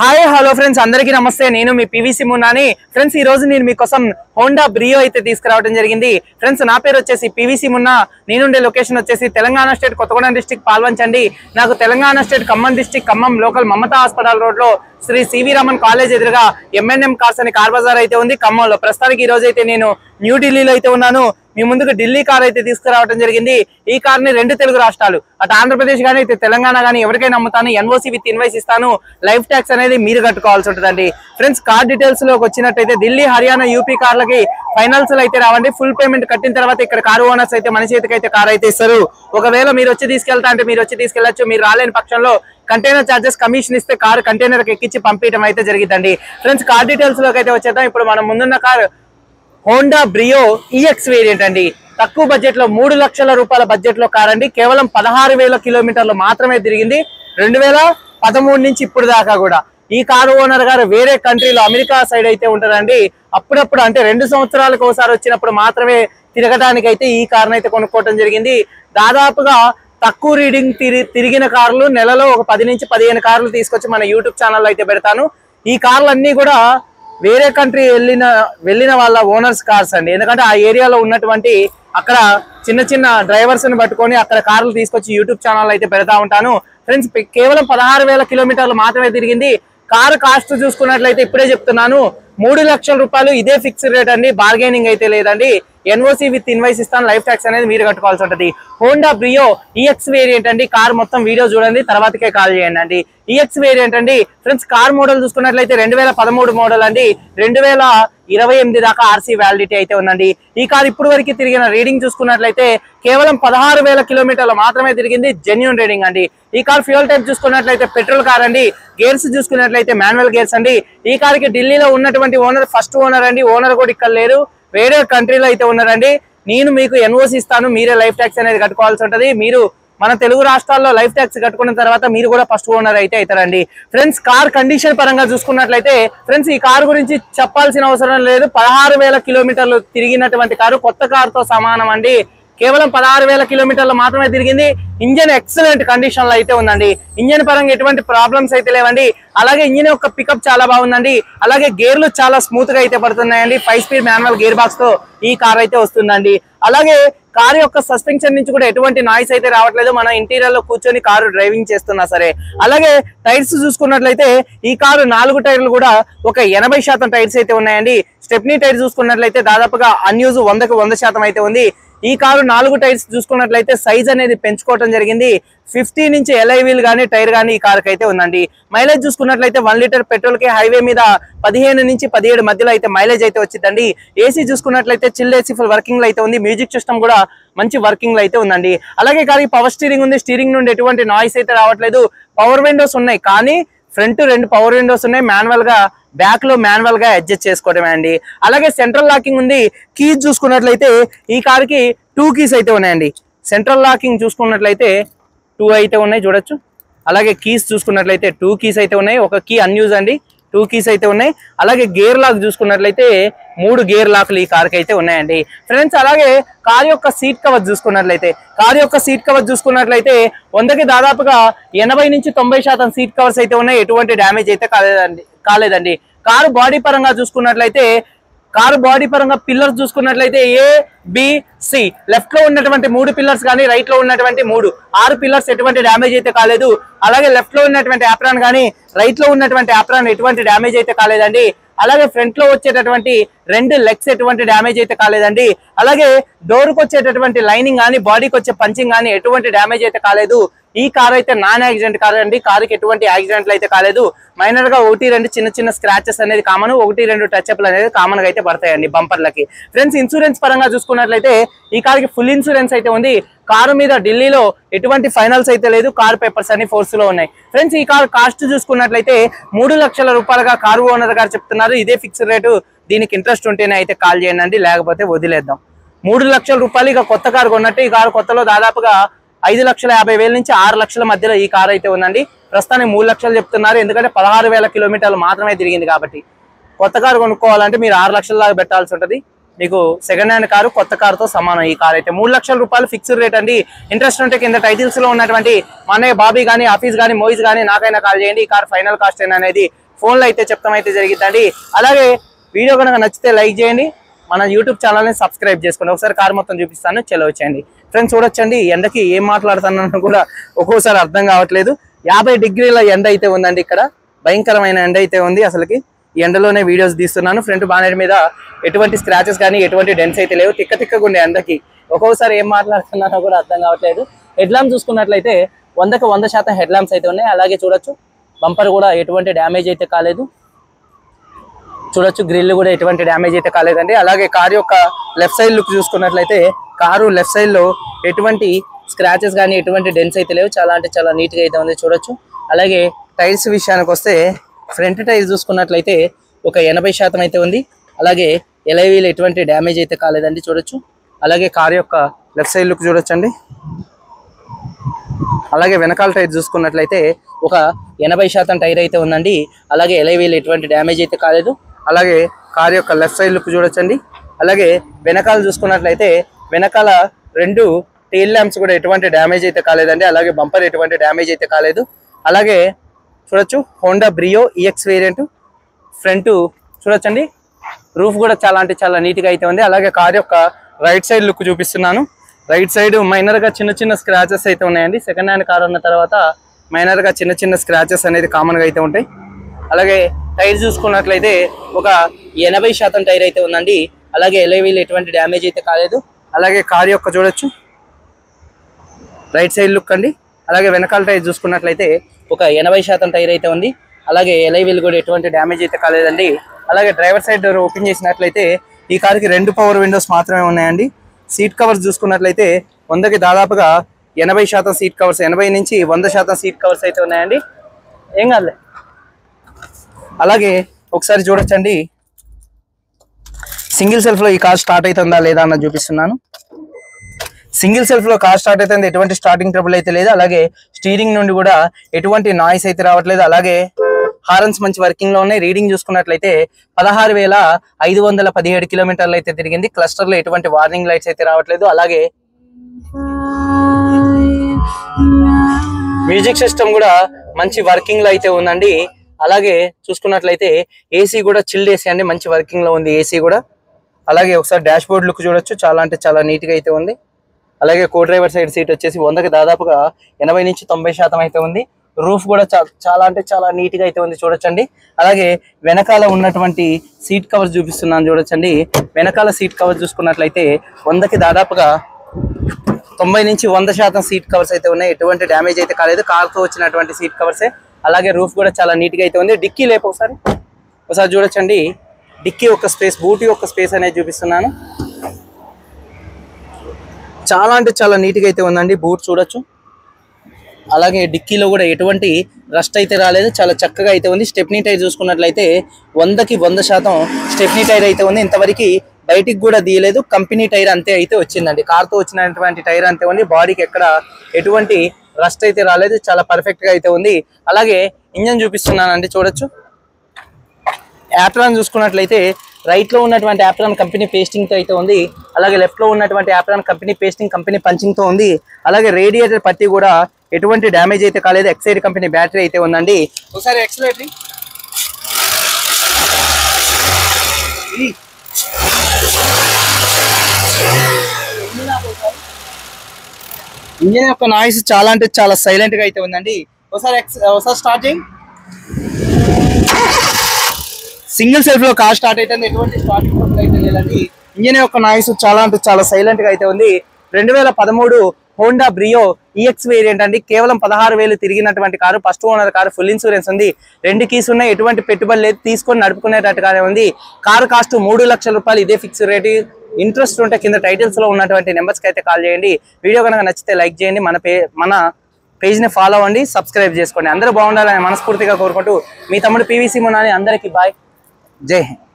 Hi hello friends అందరికీ నమస్తే. నేను మీ పివిసి మున్నాని ఫ్రెండ్స్ ఈ రోజు నేను మీకోసం హోండా బ్రియో అయితే తీసుకురావడం జరిగింది. ఫ్రెండ్స్ నా పేరు వచ్చేసి పివిసి మున్నా నేనుండే లొకేషన్ వచ్చేసి తెలంగాణ స్టేట్ కొత్తగూడెం డిస్టిక్ పాల్వంచండి. నాకు Telangana state Khammam district Khammam local Mamata hospital రోడ్లో Sri C V Raman college ఎదురుగా ఎంఎన్ఎం కార్స్ అని కార్ బజార్ అయితే ఉంది. ఖమ్మంలో. ప్రస్తుతానికి ఈ రోజు అయితే నేను న్యూఢిల్లీలో అయితే ఉన్నాను. మీ ముందుకు ఢిల్లీ కార్ అయితే తీసుకురావడం జరిగింది. ఈ కార్ని రెండు తెలుగు రాష్ట్రాలు అటు ఆంధ్రప్రదేశ్ కానీ అయితే తెలంగాణ కానీ ఎవరికైనా అమ్ముతాను. ఎన్ఓసి విత్ ఇన్వైస్ ఇస్తాను. లైఫ్ ట్యాక్స్ అనేది మీరు కట్టుకోవాల్సి ఉంటుందండి. ఫ్రెండ్స్ కార్ డీటెయిల్స్లోకి వచ్చినట్టయితే ఢిల్లీ హర్యానా యూపీ కార్లకి ఫైనల్స్ అయితే రావండి. ఫుల్ పేమెంట్ కట్టిన తర్వాత ఇక్కడ కారు ఓనర్స్ అయితే మన చేతికి అయితే కార్ అయితే ఇస్తారు. ఒకవేళ మీరు వచ్చి తీసుకెళ్తా అంటే మీరు వచ్చి తీసుకెళ్ళొచ్చు మీరు రాలేని పక్షంలో కంటైనర్ చార్జెస్ కమిషన్ ఇస్తే కారు కంటైనర్ ఎక్కించి పంపించడం అయితే జరిగిందండి ఫ్రెండ్స్ కార్ డీటెయిల్స్లోకి అయితే వచ్చేద్దాం. ఇప్పుడు మనం ముందున్న car Honda Brio EX variant అండి. తక్కువ బడ్జెట్లో మూడు లక్షల రూపాయల బడ్జెట్లో కార్ అండి. కేవలం పదహారు వేల కిలోమీటర్లు మాత్రమే తిరిగింది. రెండు వేల పదమూడు నుంచి ఇప్పుడు దాకా కూడా. ఈ కారు ఓనర్ గారు వేరే కంట్రీలో అమెరికా సైడ్ అయితే ఉంటారండి. అప్పుడప్పుడు అంటే రెండు సంవత్సరాలకు ఒకసారి వచ్చినప్పుడు మాత్రమే తిరగడానికి అయితే ఈ కారును అయితే కొనుక్కోవడం జరిగింది. దాదాపుగా తక్కువ రీడింగ్ తిరి తిరిగిన కార్లు నెలలో ఒక పది నుంచి పదిహేను కార్లు తీసుకొచ్చి మన యూట్యూబ్ ఛానల్ అయితే పెడతాను. ఈ కార్లు అన్నీ కూడా వేరే కంట్రీ వెళ్ళిన వెళ్ళిన వాళ్ళ ఓనర్స్ కార్స్ అండి. ఎందుకంటే ఆ ఏరియాలో ఉన్నటువంటి అక్కడ చిన్న చిన్న డ్రైవర్స్ని పట్టుకొని అక్కడ కార్లు తీసుకొచ్చి యూట్యూబ్ ఛానల్ అయితే పెడతా ఉంటాను. ఫ్రెండ్స్ కేవలం పదహారు వేల కిలోమీటర్లు మాత్రమే తిరిగింది. కారు కాస్ట్ చూసుకున్నట్లయితే ఇప్పుడే చెప్తున్నాను మూడు లక్షల రూపాయలు ఇదే ఫిక్స్డ్ రేట్ అండి బార్గెనింగ్ అయితే లేదండి. ఎన్ఓసి విత్ ఇన్వైస్ ఇస్తాను లైఫ్ ట్యాక్స్ అనేది మీరు కట్టుకోవాల్సి ఉంటుంది. హోండా బ్రియో ఈఎక్స్ వేరియంట్ అండి కార్ మొత్తం వీడియో చూడండి తర్వాతకే కాల్ చేయండి అండి. ఈఎక్స్ వేరియంట్ అండి ఫ్రెండ్స్ కార్ మోడల్ చూసుకున్నట్లయితే రెండు వేల పదమూడు మోడల్ అండి రెండు వేల ఇరవై ఎనిమిది దాకా ఆర్సీ వ్యాలిడిటీ అయితే ఉందండి. ఈ కార్ ఇప్పుడు వరకు తిరిగిన రీడింగ్ చూసుకున్నట్లయితే కేవలం పదహారు వేల కిలోమీటర్లు మాత్రమే తిరిగింది జెన్యున్ రీడింగ్ అండి. ఈ కార్ ఫ్యూయల్ టైప్ చూసుకున్నట్లయితే పెట్రోల్ కార్ అండి. గేర్స్ చూసుకున్నట్లయితే మాన్యువల్ గేర్స్ అండి. ఈ కార్కి ఢిల్లీలో ఉన్నటువంటి ఓనర్ ఫస్ట్ ఓనర్ అండి. ఓనర్ కూడా ఇక్కడ లేరు. వేరే కంట్రీలో అయితే ఉన్నారండి. నేను మీకు ఎన్ఓసి ఇస్తాను. మీరే లైఫ్ ట్యాక్స్ అనేది కట్టుకోవాల్సి ఉంటుంది. మీరు మన తెలుగు రాష్ట్రాల్లో లైఫ్ ట్యాక్స్ కట్టుకున్న తర్వాత మీరు కూడా ఫస్ట్ ఓనర్ అయితే అవుతారండి. ఫ్రెండ్స్ కార్ కండిషన్ పరంగా చూసుకున్నట్లయితే ఫ్రెండ్స్ ఈ కార్ గురించి చెప్పాల్సిన అవసరం లేదు. పదహారు వేల కిలోమీటర్లు తిరిగినటువంటి కారు కొత్త కారుతో సమానం అండి. కేవలం పదహారు వేల కిలోమీటర్లు మాత్రమే తిరిగింది. ఇంజన్ ఎక్సలెంట్ కండిషన్లో అయితే ఉందండి. ఇంజన్ పరంగా ఎటువంటి ప్రాబ్లమ్స్ అయితే లేవండి. అలాగే ఇంజన్ యొక్క పికప్ చాలా బాగుందండి. అలాగే గేర్లు చాలా స్మూత్గా అయితే పడుతున్నాయండి. ఫైవ్ స్పీడ్ మాన్యువల్ గేర్ బాక్స్తో ఈ కార్ అయితే వస్తుందండి. అలాగే కార్ యొక్క సస్పెన్షన్ నుంచి కూడా ఎటువంటి నాయిస్ అయితే రావట్లేదు. మనం ఇంటీరియర్లో కూర్చొని కారు డ్రైవింగ్ చేస్తున్నా సరే. అలాగే టైర్స్ చూసుకున్నట్లయితే ఈ కారు నాలుగు టైర్లు కూడా ఒక ఎనభై శాతం టైర్స్ అయితే ఉన్నాయండి. స్టెప్నీ టైర్ చూసుకున్నట్లయితే దాదాపుగా అన్యూజ్ వందకు వంద శాతం అయితే ఉంది. ఈ కారు నాలుగు టైర్స్ చూసుకున్నట్లయితే సైజ్ అనేది పెంచుకోవడం జరిగింది. ఫిఫ్టీ నుంచి ఎల్ఐ వీల్ కానీ టైర్ కానీ ఈ కార్కి అయితే ఉందండి. మైలేజ్ చూసుకున్నట్లయితే వన్ లీటర్ పెట్రోల్కి హైవే మీద పదిహేను నుంచి పదిహేడు మధ్యలో అయితే మైలేజ్ అయితే వచ్చిందండి. ఏసీ చూసుకున్నట్లయితే చిల్ ఏసీ ఫుల్ వర్కింగ్లో అయితే ఉంది. మ్యూజిక్ సిస్టమ్ కూడా మంచి వర్కింగ్లో అయితే ఉందండి. అలాగే కానీ పవర్ స్టీరింగ్ ఉంది. స్టీరింగ్ నుండి ఎటువంటి నాయిస్ అయితే రావట్లేదు. పవర్ విండోస్ ఉన్నాయి. కానీ ఫ్రంట్ రెండు పవర్ విండోస్ ఉన్నాయి. మాన్యువల్గా బ్యాక్లో మాన్యువల్గా అడ్జస్ట్ చేసుకోవడమే అండి. అలాగే సెంట్రల్ లాకింగ్ ఉంది. కీస్ చూసుకున్నట్లయితే ఈ కార్కి టూ కీస్ అయితే ఉన్నాయండి. సెంట్రల్ లాకింగ్ చూసుకున్నట్లయితే టూ అయితే ఉన్నాయి చూడొచ్చు. అలాగే కీస్ చూసుకున్నట్లయితే టూ కీస్ అయితే ఉన్నాయి. ఒక కీ అన్యూజ్ అండి. టూ కీస్ అయితే ఉన్నాయి. అలాగే గేర్ లాక్ చూసుకున్నట్లయితే మూడు గేర్ లాక్లు ఈ కార్కి అయితే ఉన్నాయండి. ఫ్రెండ్స్ అలాగే కార్ యొక్క సీట్ కవర్ చూసుకున్నట్లయితే కార్ యొక్క సీట్ కవర్ చూసుకున్నట్లయితే వందకి దాదాపుగా ఎనభై నుంచి తొంభై శాతం సీట్ కవర్స్ అయితే ఉన్నాయి. ఎటువంటి డ్యామేజ్ అయితే కాలేదండి. కాలేదండి. కారు బాడీ పరంగా చూసుకున్నట్లయితే కారు బాడీ పరంగా పిల్లర్స్ చూసుకున్నట్లయితే ఏ బి సి లెఫ్ట్లో ఉన్నటువంటి మూడు పిల్లర్స్ కానీ రైట్లో ఉన్నటువంటి మూడు. ఆరు పిల్లర్స్ ఎటువంటి డ్యామేజ్ అయితే కాలేదు. అలాగే లెఫ్ట్లో ఉన్నటువంటి ఆప్రాన్ కానీ రైట్లో ఉన్నటువంటి ఆప్రాన్ ఎటువంటి డ్యామేజ్ అయితే కాలేదండి. అలాగే ఫ్రంట్లో వచ్చేటటువంటి రెండు లెగ్స్ ఎటువంటి డ్యామేజ్ అయితే కాలేదండి. అలాగే డోర్కి వచ్చేటటువంటి లైనింగ్ కానీ బాడీకి వచ్చే పంచింగ్ కానీ ఎటువంటి డ్యామేజ్ అయితే కాలేదు. ఈ కార్ అయితే నాన్ యాక్సిడెంట్ కార్ అండి. కారుకి ఎటువంటి యాక్సిడెంట్లు అయితే కాలేదు. మైనర్గా ఒకటి రెండు చిన్న చిన్న స్క్రాచెస్ అనేది కామన్ ఒకటి రెండు టచ్ అప్లు అనేది కామన్గా అయితే పడతాయండి బంపర్లకి ఫ్రెండ్స్ ఇన్సూరెన్స్ పరంగా చూసుకున్నట్లయితే ఈ కార్కి ఫుల్ ఇన్సూరెన్స్ అయితే ఉంది. కారు మీద ఢిల్లీలో ఎటువంటి ఫైనల్స్ అయితే లేదు. కార్ పేపర్స్ అన్ని ఫోర్స్లో ఉన్నాయి. ఫ్రెండ్స్ ఈ కార్ కాస్ట్ చూసుకున్నట్లయితే మూడు లక్షల రూపాయలుగా కారు ఓనర్ గారు చెప్తున్నారు. ఇదే ఫిక్స్డ్ రేటు దీనికి ఇంట్రెస్ట్ ఉంటేనే అయితే కాల్ చేయండి. లేకపోతే వదిలేద్దాం. మూడు లక్షల రూపాయలు ఇక కొత్త కారు కొన్నట్టు ఈ కారు కొత్తలో దాదాపుగా ఐదు లక్షల యాభై వేల నుంచి ఆరు లక్షల మధ్యలో ఈ కార్ అయితే ఉందండి. ప్రస్తుతానికి మూడు లక్షలు చెప్తున్నారు. ఎందుకంటే పదహారు వేల కిలోమీటర్లు మాత్రమే తిరిగింది కాబట్టి. కొత్త కారు కొనుక్కోవాలంటే మీరు ఆరు లక్షల దాకా పెట్టాల్సి ఉంటుంది. మీకు సెకండ్ హ్యాండ్ కారు కొత్త కారుతో సమానం ఈ కార్ అయితే. మూడు లక్షల రూపాయలు ఫిక్స్డ్ రేట్ అండి. ఇంట్రెస్ట్ ఉంటే కింద టైటిల్స్లో ఉన్నటువంటి మా అన్నయ్య బాబీ కానీ ఆఫీస్ కానీ మోయిస్ కానీ నాకైనా కాల్ చేయండి. ఈ కార్ ఫైనల్ కాస్ట్ అనేది ఫోన్లో అయితే చెప్తాం అయితే అలాగే వీడియో కనుక నచ్చితే లైక్ చేయండి. మన యూట్యూబ్ ఛానల్ని సబ్స్క్రైబ్ చేసుకోండి ఒకసారి కార్ మొత్తం చూపిస్తాను. చెలో వచ్చేయండి. ఫ్రెండ్స్ చూడొచ్చండి. ఎండకి ఏం మాట్లాడుతున్నాను కూడా ఒక్కోసారి అర్థం కావట్లేదు. యాభై డిగ్రీల ఎండ అయితే ఉందండి ఇక్కడ. భయంకరమైన ఎండ అయితే ఉంది అసలుకి. ఈ ఎండలోనే వీడియోస్ తీస్తున్నాను. ఫ్రంట్ బానెట్ మీద ఎటువంటి స్క్రాచెస్ కానీ ఎటువంటి డెన్స్ అయితే లేవు. తిక్క తిక్కగా ఉండే ఎండకి ఒక్కోసారి ఏం మాట్లాడుతున్నానో కూడా అర్థం కావట్లేదు. హెడ్ ల్యాంప్ చూసుకున్నట్లయితే వందకు వంద శాతం హెడ్ ల్యాంప్స్ అయితే ఉన్నాయి. అలాగే చూడొచ్చు. బంపర్ కూడా ఎటువంటి డ్యామేజ్ అయితే కాలేదు. చూడొచ్చు గ్రిల్ కూడా ఎటువంటి డ్యామేజ్ అయితే కాలేదండి. అలాగే కారు యొక్క లెఫ్ట్ సైడ్ లుక్ చూసుకున్నట్లయితే కారు లెఫ్ట్ సైడ్లో ఎటువంటి స్క్రాచెస్ కానీ ఎటువంటి డెన్స్ అయితే లేవు. చాలా అంటే చాలా నీట్గా అయితే ఉంది చూడొచ్చు. అలాగే టైర్స్ విషయానికి వస్తే ఫ్రంట్ టైర్ చూసుకున్నట్లయితే ఒక ఎనభై శాతం అయితే ఉంది. అలాగే ఎలైవీలు ఎటువంటి డ్యామేజ్ అయితే కాలేదండి చూడొచ్చు. అలాగే కారు యొక్క లెఫ్ట్ సైడ్ లుక్ చూడొచ్చండి. అలాగే వెనకాల టైర్ చూసుకున్నట్లయితే ఒక ఎనభై శాతం టైర్ అయితే ఉందండి. అలాగే ఎలైవీలు ఎటువంటి డ్యామేజ్ అయితే కాలేదు. అలాగే కార్ యొక్క లెఫ్ట్ సైడ్ లుక్ చూడొచ్చండి. అలాగే వెనకాల చూసుకున్నట్లయితే వెనకాల రెండు టెయిల్ ల్యాంప్స్ కూడా ఎటువంటి డ్యామేజ్ అయితే కాలేదండి. అలాగే బంపర్ ఎటువంటి డ్యామేజ్ అయితే కాలేదు. అలాగే చూడొచ్చు Honda Brio EX variant front చూడొచ్చండి. రూఫ్ కూడా చాలా అంటే చాలా నీట్గా అయితే ఉంది. అలాగే కార్ యొక్క రైట్ సైడ్ లుక్ చూపిస్తున్నాను. రైట్ సైడ్ మైనర్గా చిన్న చిన్న స్క్రాచెస్ అయితే ఉన్నాయండి. సెకండ్ హ్యాండ్ కార్ ఉన్న తర్వాత మైనర్గా చిన్న చిన్న స్క్రాచెస్ అనేది కామన్గా అయితే ఉంటాయి. అలాగే టైర్ చూసుకున్నట్లయితే ఒక ఎనభై శాతం టైర్ అయితే ఉందండి. అలాగే ఎలవీలు ఎటువంటి డ్యామేజ్ అయితే కాలేదు. అలాగే కార్ యొక్క చూడొచ్చు. రైట్ సైడ్ లుక్ అండి. అలాగే వెనకాల టైర్ చూసుకున్నట్లయితే ఒక ఎనభై శాతం టైర్ అయితే ఉంది. అలాగే ఎలైవీల్ కూడా ఎటువంటి డ్యామేజ్ అయితే కాలేదండి. అలాగే డ్రైవర్ సైడ్ డోర్ ఓపెన్ చేసినట్లయితే ఈ కార్కి రెండు పవర్ విండోస్ మాత్రమే ఉన్నాయండి. సీట్ కవర్స్ చూసుకున్నట్లయితే వందకి దాదాపుగా ఎనభై శాతం సీట్ కవర్స్ ఎనభై నుంచి వంద శాతం సీట్ కవర్స్ అయితే ఉన్నాయండి. ఏం కాదులే. అలాగే ఒకసారి చూడొచ్చండి. సింగిల్ సెల్ఫ్లో ఈ కార్ స్టార్ట్ అవుతుందా లేదా అన్నది చూపిస్తున్నాను. సింగిల్ సెల్ఫ్లో కార్ స్టార్ట్ అవుతుంది ఎటువంటి స్టార్టింగ్ ట్రబుల్ అయితే లేదు. అలాగే స్టీరింగ్ నుండి కూడా ఎటువంటి నాయిస్ అయితే రావట్లేదు. అలాగే హారన్స్ మంచి వర్కింగ్లో ఉన్నాయి. రీడింగ్ చూసుకున్నట్లయితే పదహారు వేల ఐదు వందల పదిహేడు కిలోమీటర్లు అయితే తిరిగింది. క్లస్టర్లో ఎటువంటి వార్నింగ్ లైట్స్ అయితే రావట్లేదు. అలాగే మ్యూజిక్ సిస్టమ్ కూడా మంచి వర్కింగ్లో అయితే ఉందండి. అలాగే చూసుకున్నట్లయితే ఏసీ కూడా చిల్డ్ ఏసీ అండి మంచి వర్కింగ్లో ఉంది ఏసీ కూడా. అలాగే ఒకసారి డాష్ బోర్డ్ లుక్ చూడొచ్చు చాలా అంటే చాలా నీట్గా అయితే ఉంది. అలాగే కో డ్రైవర్ సైడ్ సీట్ వచ్చేసి వందకి దాదాపుగా ఎనభై నుంచి తొంభై శాతం అయితే ఉంది. రూఫ్ కూడా చాలా అంటే చాలా నీట్గా అయితే ఉంది చూడొచ్చండి. అలాగే వెనకాల ఉన్నటువంటి సీట్ కవర్ చూపిస్తున్నాను చూడొచ్చండి. వెనకాల సీట్ కవర్ చూసుకున్నట్లయితే వందకి దాదాపుగా తొంభై నుంచి వంద శాతం సీట్ కవర్స్ అయితే ఉన్నాయి. ఎటువంటి డ్యామేజ్ అయితే కాలేదు. కార్తో వచ్చినటువంటి సీట్ కవర్సే అలాగే రూఫ్ కూడా చాలా నీట్గా అయితే ఉంది. డిక్కీ లేపు ఒకసారి. ఒకసారి చూడొచ్చండి. డిక్కీ ఒక స్పేస్ బూటీ ఒక స్పేస్ అనేది చూపిస్తున్నాను. చాలా అంటే చాలా నీట్గా అయితే ఉందండి. బూట్ చూడొచ్చు. అలాగే డిక్కీలో కూడా ఎటువంటి రస్ట్ అయితే రాలేదు. చాలా చక్కగా అయితే ఉంది. స్టెప్నీ టైర్ చూసుకున్నట్లయితే వందకి వంద శాతం స్టెప్నీ టైర్ అయితే ఉంది. ఇంతవరకు బయటికి కూడా తీయలేదు. కంపెనీ టైర్ అంతే అయితే వచ్చిందండి. కార్తో వచ్చినటువంటి టైర్ అంతే ఉంది. బాడీకి ఎక్కడ ఎటువంటి రస్ట్ అయితే రాలేదు. చాలా పర్ఫెక్ట్గా అయితే ఉంది. అలాగే ఇంజన్ చూపిస్తున్నానండి చూడొచ్చు. యాప్రాన్ చూసుకున్నట్లయితే రైట్లో ఉన్నటువంటి యాప్రాన్ కంపెనీ పేస్టింగ్తో అయితే ఉంది. అలాగే లెఫ్ట్లో ఉన్నటువంటి యాప్రాన్ కంపెనీ పేస్టింగ్ కంపెనీ పంచింగ్తో ఉంది. అలాగే రేడియేటర్ పట్టి కూడా ఎటువంటి డ్యామేజ్ అయితే కాలేదు. ఎక్సైడ్ కంపెనీ బ్యాటరీ అయితే ఉందండి. ఒకసారి ఎక్సలేటరీ ఇంజన్ యొక్క నాయిస్ చాలా అంటే చాలా సైలెంట్గా అయితే ఉందండి. ఒకసారి ఒకసారి స్టార్ట్ చేయి. సింగిల్ సెల్ఫ్లో కార్ స్టార్ట్ అయితే ఎటువంటి స్టార్టింగ్ అయితే లేదండి. ఇంజిన్ యొక్క నాయిస్ చాలా అంటే చాలా సైలెంట్గా అయితే ఉంది. రెండు వేల పదమూడు హోండా బ్రియో ఈఎక్స్ వేరియంట్ అండి. కేవలం పదహారు వేలు తిరిగినటువంటి car. First owner car full insurance ఉంది. రెండు కీస్ ఉన్నాయి. ఎటువంటి పెట్టుబడి లేదు. తీసుకొని నడుపుకునేటట్టుగానే ఉంది. కారు కాస్ట్ మూడు లక్షల రూపాయలు. ఇదే ఫిక్స్ రేటు ఇంట్రెస్ట్ ఉంటే కింద టైటిల్స్లో ఉన్నటువంటి నెంబర్స్కి అయితే కాల్ చేయండి. వీడియో కనుక నచ్చితే లైక్ చేయండి. మన పే మన పేజ్ని ఫాలో అవ్వండి. సబ్స్క్రైబ్ చేసుకోండి. అందరూ బాగుండాలని మనస్ఫూర్తిగా కోరుకుంటూ మీ తమ్ముడు పీవీసీ మునాని అందరికీ బాయ్ జై హింద్.